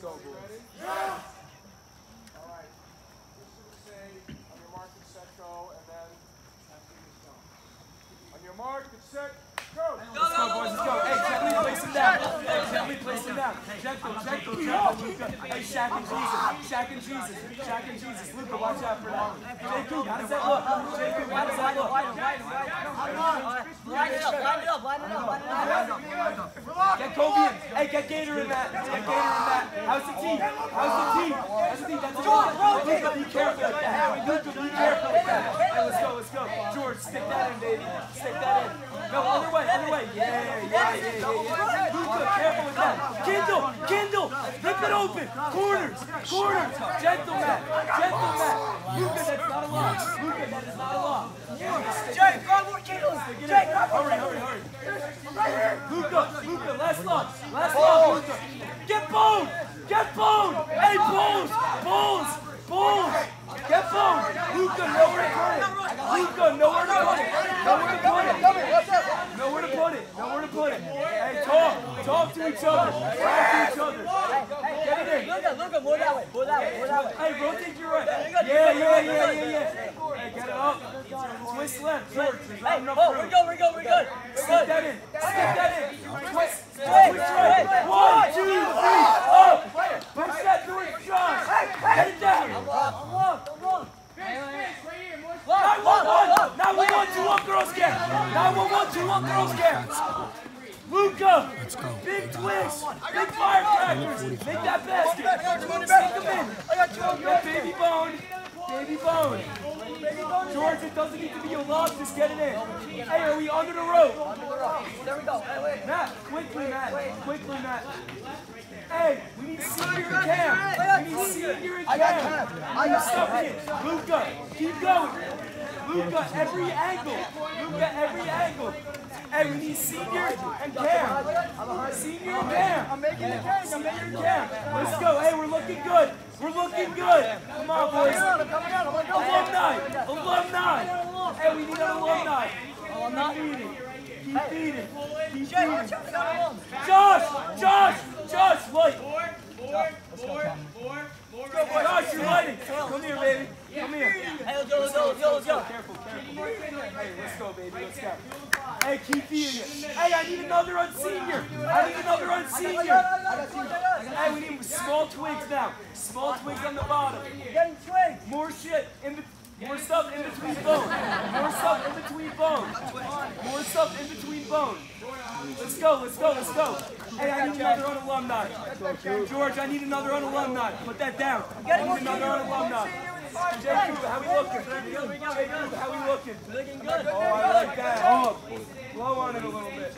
go, boys. All right. This is say on your mark and set go, and then on your mark and set go. Let's go, boys. Let's go. Hey, gently place him down. Hey, gently place him down. Gentle, gentle, gentle, Luca. Hey, Shaq and Jesus. Shaq and Jesus. Shaq and Jesus. Luca, watch out for that. Jay Coop, how does that look? Jay Coop, how does that look? Line it up, line it up, line it up, line it up. Get Kobe in. Hey, get Gator in that. Get Gator in that. How's the team? How's the team? How's the team? That's a lot. Luca, be careful with that. Luca, be careful with that. Hey, let's go, let's go. George, stick that in, baby. Stick that in. No, other way, other way. Yeah, yeah, yeah, yeah, yeah. Luca, careful with that. Kindle, Kindle, rip it open. Corners, corners. Gentle, Matt. Gentle, Matt. Luca, that's not a lot. Luca, that is not a lot. Jay, grab more kilos. Jay, grab more Hurry, hurry, hurry. Luca, Luca, last lock. Last lock, Luca. Get Bone! Get Bone! Hey, Bones! Bones! Bones! Get Bone! Luca, nowhere to put it. Luca, nowhere to put it. Nowhere to put it. Nowhere to put it. Nowhere to put it. Hey, talk. Talk to each other. Talk to each other. Get it in. Look at, look at, more that way, more that way, more that way. Hey, rotate your right. Yeah, yeah, yeah, yeah, yeah. Hey, get it up. Twist left. George, there's not Hey, enough oh, room. we're good, we're good, we're good. We're Stick good. that in. Stick that in. Twist. Twist right. One, two, three. Up. Push that towards John. Get it down. I'm long, I'm long. One one. Nine one one. Two one girls camp. Nine one one. Two one girls camp. Luca. Big twist! Big firecrackers. Make that basket. Stick them in. Get baby bone. Baby bone. George, it doesn't need to be a lob. Just get it in. Hey, are we under the rope? There we go. Hey, wait. Matt, quickly, Matt. Quickly, Matt. Hey, we need senior in camp. We need senior in camp. Keep stuffing it. Luca, keep going. Luca, every angle. Luca, every angle. Hey, we need senior and camp. Senior and camp. I'm making it camp. I'm making it camp. Let's go. Hey, we're looking good. We're looking good. Come on, boys. Alumni. Alumni. Hey, we need an alumni. Keep feeding. Keep feeding. Keep Jay, feeding. watch out, we got one. Josh! Josh! Josh, light! More, Josh, you're lighting! Come here, baby. Come here. Hey, let's go, let's go, let's go, let's go. Careful, careful. Hey, let's go, baby. Let's go. Hey, keep feeding it. Hey, I need another on senior. I need another on senior. Hey, we need small twigs now. Small twigs on the bottom. Getting twigs. More shit in the. More stuff in between bone. More stuff in between bone. More stuff in between bone. Let's go, let's go, let's go. Hey, I need another on alumni. George, I need another on alumni. Put that down. I need another on alumni. Jacob, how we looking? Jacob, how we looking? Looking good. Oh, I like that. Oh, blow on it a little bit.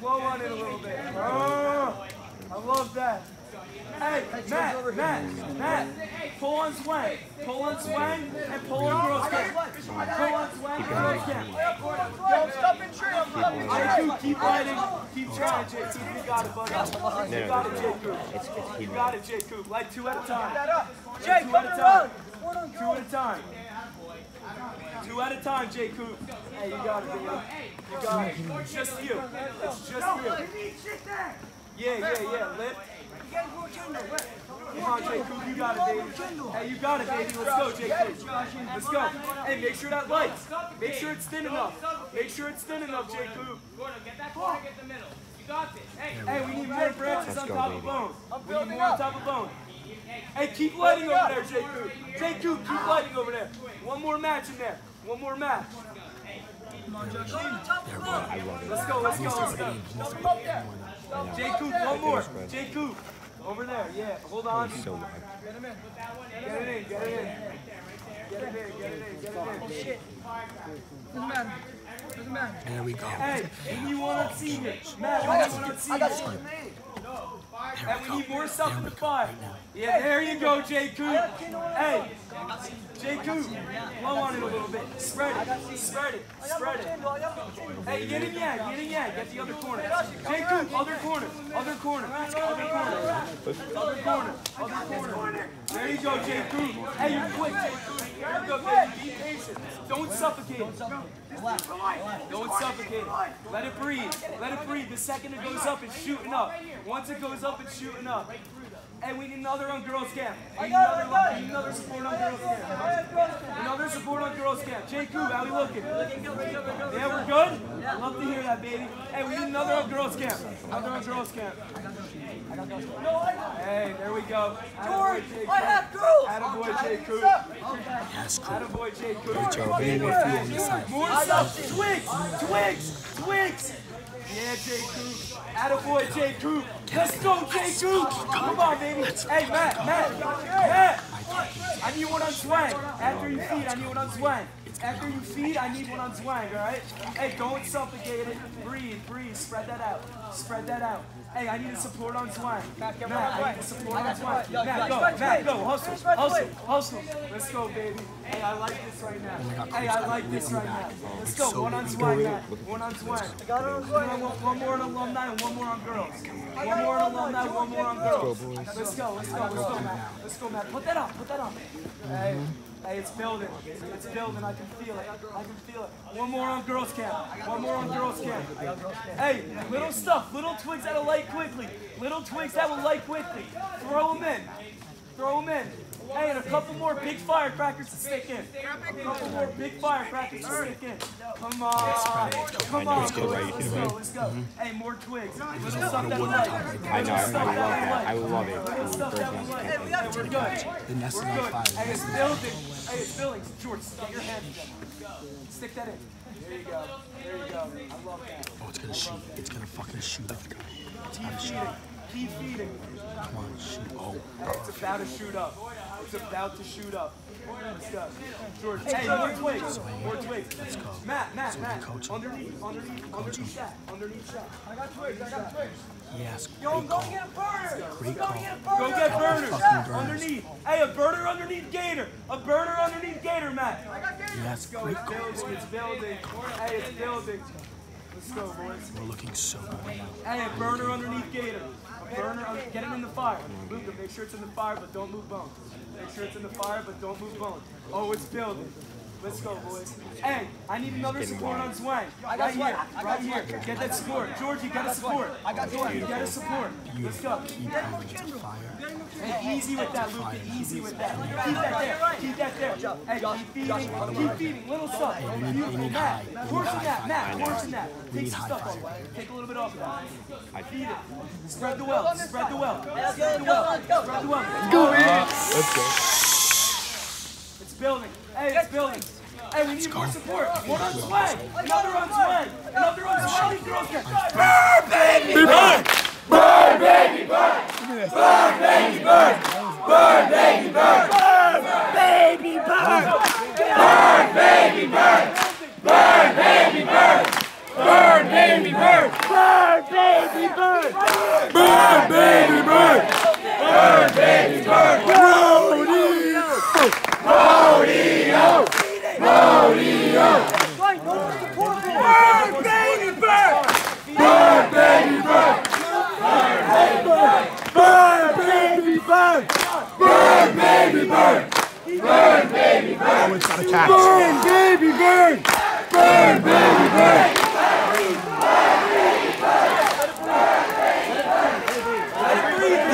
Blow on it a little bit. Oh, I love that. Hey, Matt, Matt, Matt, pull on swing. Pull on swing and pull on girls. Pull on swing and girls. Don't stop in tree. Stopping J2, keep riding. Keep trying, J2. You got it, buddy. You got it, J2. You got it, J2. Like two at a time. Two come at a around. time. One on Two at a time. Two at a time, J. Coop. Hey, you got it, baby. You got it. It's just you. It's just you. Yeah, yeah, yeah. Lift. Come on, J. Coop. You got it, baby. Hey, you got it, baby. Let's go, J. Coop. Let's go. Hey, make sure that lights. Make sure it's thin enough. Make sure it's thin enough, J. Coop. Gordon, get that corner, get the middle. You got this. Hey, Hey, we need more branches on top of bone. We need more on top of bone. Hey, keep lighting over there, J. Coop. J. Coop, keep lighting over there. One more match in there. One more match. Let's go, let's go, let's go. J. Coop, one more. J. Coop, over there. Yeah, hold on. Get him in. Get it in, get it in. Get it in, get it in, get it in. Doesn't matter. Doesn't matter. There we go. Hey, we need one on senior. Matt, we need one on senior. And we need more stuff in the five. Yeah, there you go, J. Coop. Hey, J. Coop, blow on it a little bit. Spread it, spread it, spread it. Hey, get in yang, get in yang, get the other corner. J. Coop, other corner, other corner, other corner, other corner, other corner. There you go, J. Coop. Hey, you're quick, J. Coop. There you go, baby. Be patient. Don't suffocate. Don't suffocate. Let it breathe. Let it breathe. The second it goes up, it's shooting up. Once it goes up, it's shooting up. And we need another on girls camp. We need another, we need another support on girls camp. Another support on girls camp. Jay Koo, how we looking? Yeah, we're good? I love to hear that, baby. Hey, we need another on girls camp. Another on girls camp. Hey, there we go. George, I have girls. Attaboy Jay Koo. Yes, cool. Attaboy Jay Koo. Great job. Being with you on this side. More stuff. Twigs, twigs, twigs. Yeah, J. Crew. Attaboy, J. Crew. Let's go, J. Crew. Come on, baby. Hey, Matt, Matt, Matt. I need one on swang. After you feed, I need one on swang. After you feed, I need one on swang, all right? Hey, don't suffocate it. Breathe, breathe. Spread that out. Spread that out. Hey, I need a support on swang. Matt, Matt, I need a support on swang. Matt, go. Matt, go. Hustle, hustle, hustle. Let's go, baby. Hey, I like this right now. Hey, I like this right now. Let's go. One on swang, Matt. One on swang. One, one more on alumni and one more on girls. One more on alumni, one more on girls. Let's go, let's go, let's go, Matt. Let's go, Matt. Put that on, put that on. Hey, hey, it's building. It's building. I can feel it. I can feel it. One more on girls camp. One more on girls camp. Hey, little stuff, little twigs that'll light quickly. Little twigs that will light quickly. Throw them in. Throw them in. Hey, and a couple more big firecrackers to stick in. A couple more big firecrackers to stick in. Come on. Come on. Let's go, let's go, let's go. Hey, more twigs. Little stuff that'll light. I know, I, I love that. I love it. Little stuff that'll light. Hey, we're good. The nest is We're good. fire. Hey, it's building. Hey, it's building. George, get your hand. Stick that in. There you go. There you go. I love that. Oh, it's gonna shoot. It's gonna fucking shoot up. Keep feeding. Keep feeding. Come on, shoot. Oh, it's about to shoot up. It's about to shoot up. Let's go. George, hey, more twigs. More twigs. Let's go. Matt, Matt, Matt. coach him. Underneath, underneath, underneath that. Underneath that. I got twigs. I got twigs. yes. Yo, I'm Great going call. to get a burner. Great I'm call. going to get a burner. Go get burners. Fucking burners. Underneath. Hey, a burner underneath Gator. A burner underneath Gator, Matt. I got gators. Yes, Go, great it's call. building. It's building. Hey, it's building. Let's go, boys. We're looking so good. Hey, a burner underneath Gator. Burner, get it in the fire. Luca, make sure it's in the fire, but don't move bones. Make sure it's in the fire, but don't move bones. Oh, it's building. Let's go, boys. Hey, I need another support on swang. Right here, right here. Get that support. Georgie, get a support. I got Georgie, get a support. Let's go. Keep on the fire. Hey, easy with that, Luca. Easy with that. Keep that there. Keep that there. Hey, keep feeding. Keep feeding. Little stuff. Beautiful. Matt, portion that. Matt, portion that. Take some stuff off. Take a little bit off of that. Feed it. Spread the wealth. Spread the wealth. Spread the wealth. Spread the wealth. Go, Let's go. It's building. Hey, it's building. Hey, we need more support. More on swag. Another on swag. Another on swag. Girls get. Oh, it's got a catch.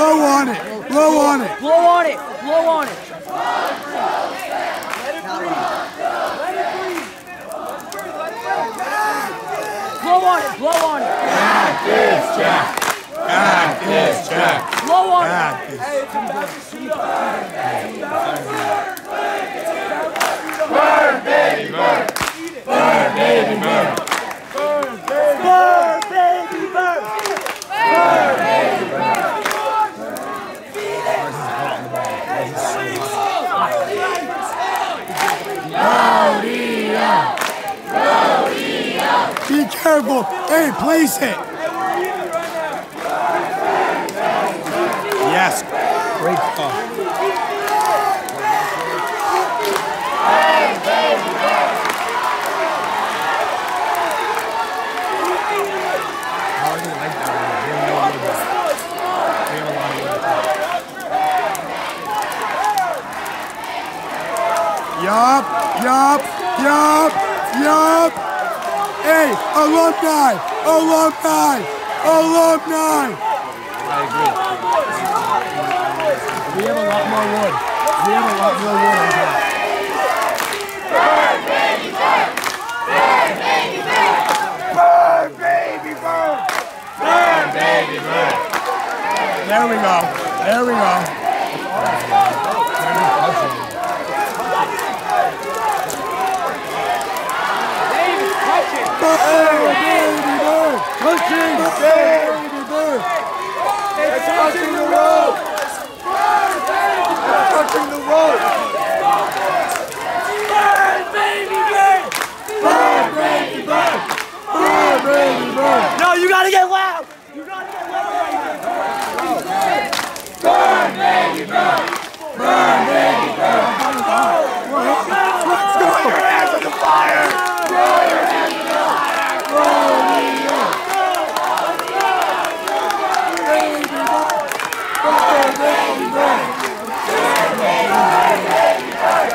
Blow on it. Blow on it. Blow on it. Blow on it. Blow on it. Blow on it. Blow on it. Be careful. Hey, place it. Yes. Great call. I really like that one. We have a lot of wood. We have a lot of wood. Yup, yup, yup, yup. Hey, alumni, alumni, alumni. I agree. We have a lot more wood. We have a lot more wood on top. Burn, baby, burn! Burn, baby, burn! There we go. There we go. Touching! Baby, burn! It's touching the road! It's touching the road! Burn, baby, burn! Burn, baby, burn! Burn, baby, burn! No, you gotta get loud! You gotta get loud right here! Burn, baby, burn! Burn, baby, burn! Let's go! Throw your hands in the fire! Throw your hands in the fire! Rodeo! Baby, burn! Burn, baby, burn! Burn, baby, burn!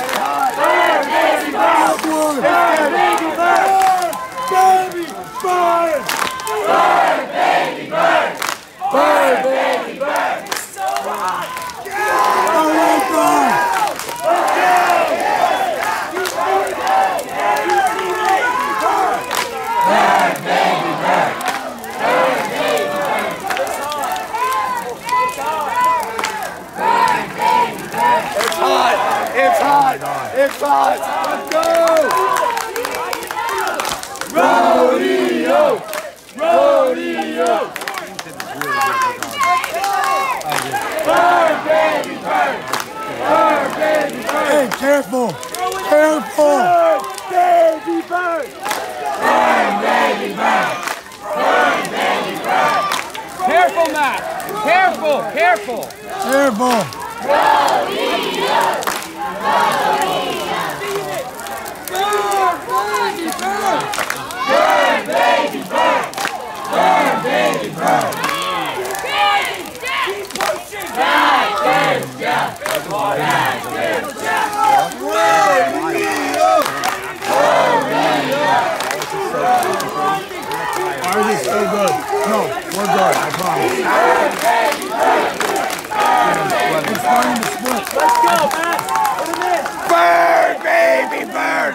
Baby, burn! Burn, baby, burn! Burn, baby, burn! So hot! It's hot! It's hot! It's hot! Let's go! Rodeo! Rodeo! Burn, baby, burn! Burn, baby, burn! Hey, careful. Careful. Burn, baby, burn! Burn, baby, burn! Burn, baby, burn! Careful, Matt. Careful, careful. Careful. Burn, baby, burn! Burn, baby, burn! Burn, baby, burn! Keep pushing! Back, baby, yeah! Back, baby, yeah! Ours is so good. No, we're good. I promise. It's starting to split. Let's go, Matt! Put him in! Burn, baby, burn!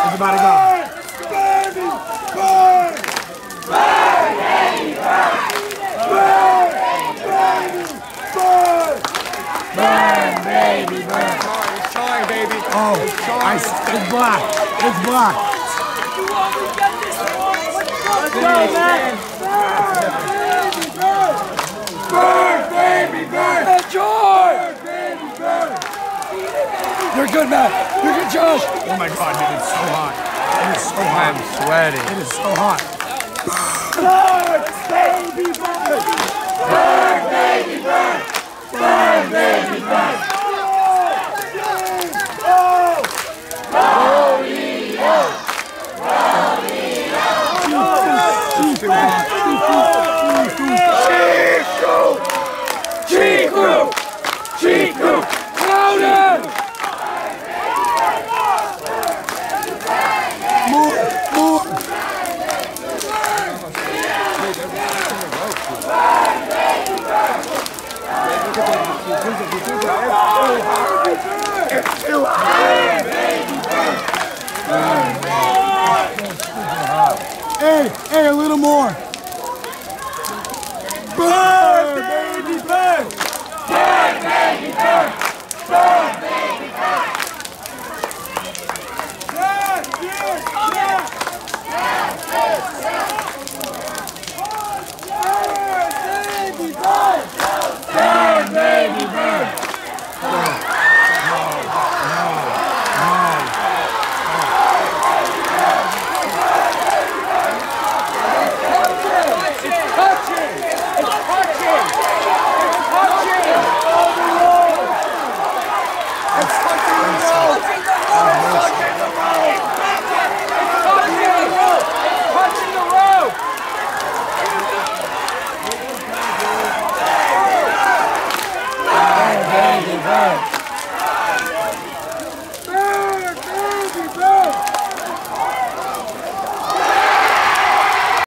It's about to go. Baby, burn! Burn, baby, burn! Burn, baby, burn! Burn, baby, burn! It's charring, baby. Oh, I, it's black. It's black. Let's go, Matt! Burn, baby, burn! Enjoy! Burn, baby, burn! You're good, Matt. You're good, Josh. Oh my god, dude, it's so hot. It is so hot. I'm sweating. It is so hot. Burn, baby, burn! Burn, baby, burn! Burn, baby, burn! Oh! Chico!